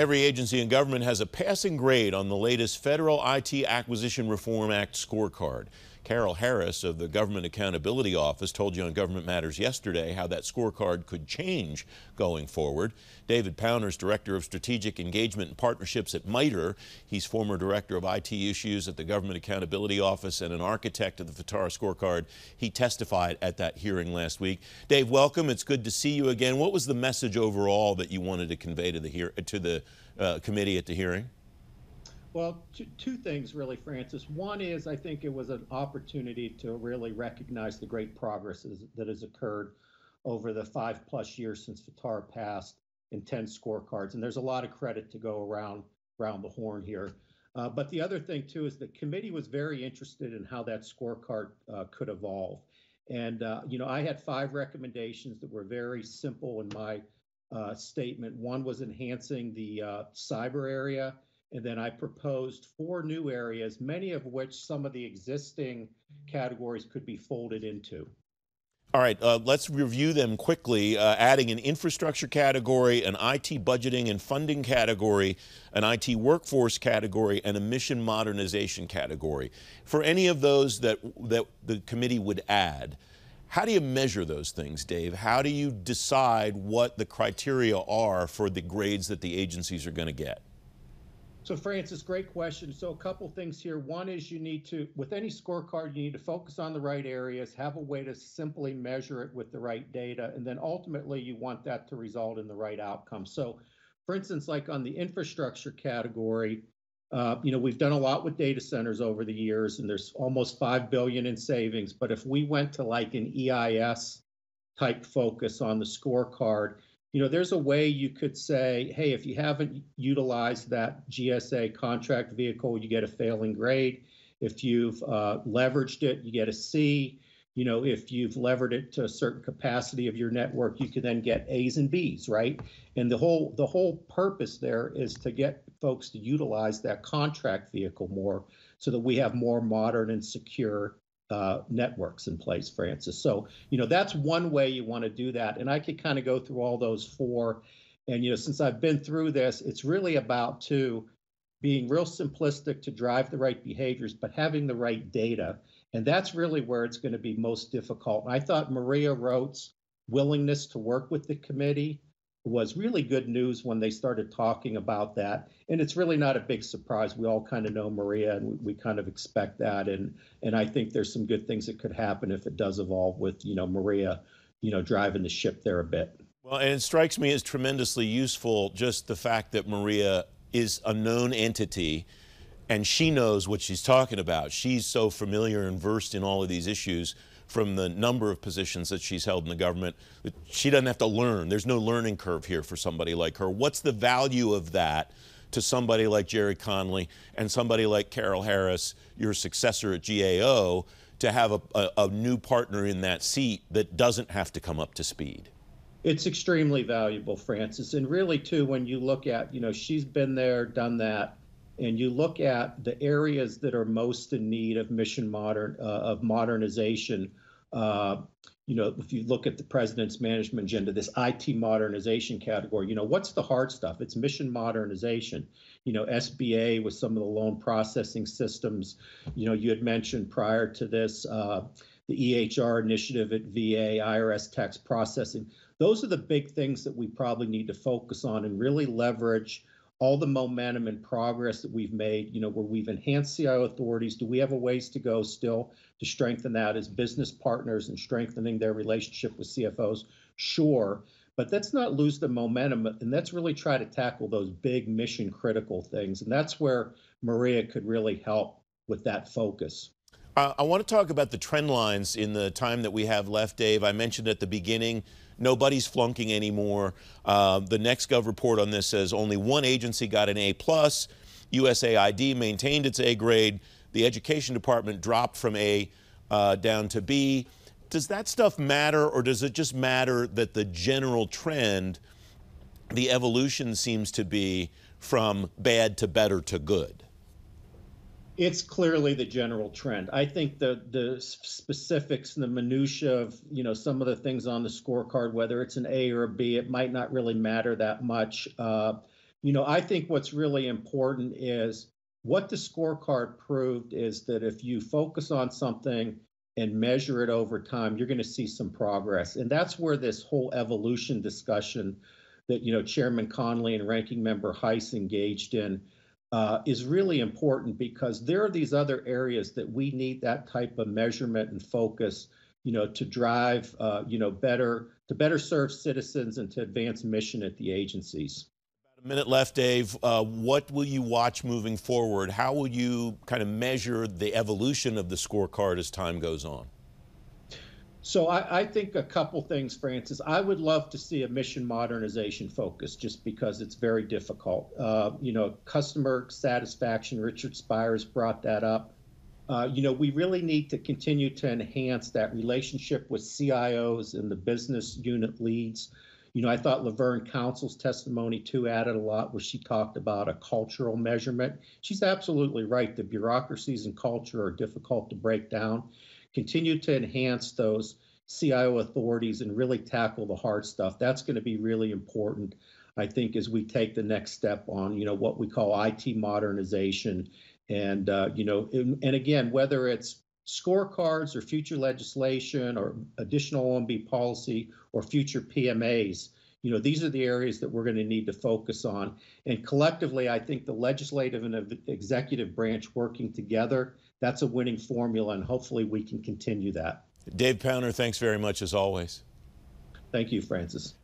Every agency in government has a passing grade on the latest Federal IT Acquisition Reform Act scorecard. Carol Harris of the Government Accountability Office told you on Government Matters yesterday how that scorecard could change going forward. David Powner's, Director of Strategic Engagement and Partnerships at MITRE. He's former Director of IT Issues at the Government Accountability Office and an architect of the FITARA scorecard. He testified at that hearing last week. Dave, welcome. It's good to see you again. What was the message overall that you wanted to convey to the, to the uh, committee at the hearing? Well, two, two things really, Francis. One is I think it was an opportunity to really recognize the great progress that has occurred over the five plus years since FITARA passed in 10 scorecards. And there's a lot of credit to go around, around the horn here. Uh, but the other thing, too, is the committee was very interested in how that scorecard uh, could evolve. And, uh, you know, I had five recommendations that were very simple in my uh, statement. One was enhancing the uh, cyber area and then I proposed four new areas, many of which some of the existing categories could be folded into. All right, uh, let's review them quickly. Uh, adding an infrastructure category, an IT budgeting and funding category, an IT workforce category, and a mission modernization category. For any of those that, that the committee would add, how do you measure those things, Dave? How do you decide what the criteria are for the grades that the agencies are going to get? So, Francis, great question. So, a couple things here. One is you need to, with any scorecard, you need to focus on the right areas, have a way to simply measure it with the right data, and then ultimately you want that to result in the right outcome. So, for instance, like on the infrastructure category, uh, you know, we've done a lot with data centers over the years, and there's almost five billion in savings. But if we went to like an EIS type focus on the scorecard, you know, there's a way you could say, hey, if you haven't utilized that GSA contract vehicle, you get a failing grade. If you've uh, leveraged it, you get a C. You know, if you've levered it to a certain capacity of your network, you can then get A's and B's, right? And the whole the whole purpose there is to get folks to utilize that contract vehicle more, so that we have more modern and secure uh, networks in place, Francis. So, you know, that's one way you want to do that. And I could kind of go through all those four. And, you know, since I've been through this, it's really about to being real simplistic to drive the right behaviors, but having the right data. And that's really where it's going to be most difficult. And I thought Maria Roat's willingness to work with the committee was really good news when they started talking about that. And it's really not a big surprise. We all kind of know Maria and we, we, kind of expect that. And and I think there's some good things that could happen if it does evolve with, you know, Maria, you know, driving the ship there a bit. Well, and it strikes me as tremendously useful just the fact that Maria is a known entity and she knows what she's talking about. She's so familiar and versed in all of these issues from the number of positions that she's held in the government. She doesn't have to learn. There's no learning curve here for somebody like her. What's the value of that to somebody like Gerry Connolly and somebody like Carol Harris, your successor at GAO, to have a, a, a new partner in that seat that doesn't have to come up to speed? It's extremely valuable, Francis. And really, too, when you look at, you know, she's been there, done that and you look at the areas that are most in need of mission modern uh, of modernization uh, you know if you look at the president's management agenda this IT modernization category you know what's the hard stuff? It's mission modernization. You know SBA with some of the loan processing systems you know you had mentioned prior to this uh, the EHR initiative at VA IRS tax processing. Those are the big things that we probably need to focus on and really leverage all the momentum and progress that we've made, you know, where we've enhanced CIO authorities. Do we have a ways to go still to strengthen that as business partners and strengthening their relationship with CFOs? Sure. But let's not lose the momentum and let's really try to tackle those big mission critical things. And that's where Maria could really help with that focus. Uh, I want to talk about the trend lines in the time that we have left, Dave. I mentioned at the beginning, nobody's flunking anymore. Uh, the NextGov report on this says only one agency got an A plus. USAID maintained its A grade. The Education Department dropped from A uh, down to B. Does that stuff matter, or does it just matter that the general trend, the evolution seems to be from bad to better to good? It's clearly the general trend. I think the the specifics and the minutia of you know some of the things on the scorecard, whether it's an A or a B, it might not really matter that much. Uh, you know, I think what's really important is what the scorecard proved is that if you focus on something and measure it over time, you're going to see some progress. And that's where this whole evolution discussion that you know Chairman Connolly and Ranking Member Hice engaged in uh, is really important because there are these other areas that we need that type of measurement and focus, you know, to drive, uh, you know, better to better serve citizens and to advance mission at the agencies. About a minute left, Dave. Uh, what will you watch moving forward? How will you kind of measure the evolution of the scorecard as time goes on? So I, I, think a couple things, Francis. I would love to see a mission modernization focus, just because it's very difficult. Uh, you know, customer satisfaction. Richard Spires brought that up. Uh, you know, we really need to continue to enhance that relationship with CIOs and the business unit leads. You know, I thought Laverne Council's testimony too added a lot where she talked about a cultural measurement. She's absolutely right. The bureaucracies and culture are difficult to break down continue to enhance those CIO authorities and really tackle the hard stuff. That's going to be really important, I think, as we take the next step on, you know, what we call IT modernization. And, uh, you know, and, and again, whether it's scorecards or future legislation or additional OMB policy or future PMAs, you know, these are the areas that we're going to need to focus on. And collectively, I think the legislative and executive branch working together, that's a winning formula, and hopefully we can continue that. Dave Powner, thanks very much as always. Thank you, Francis.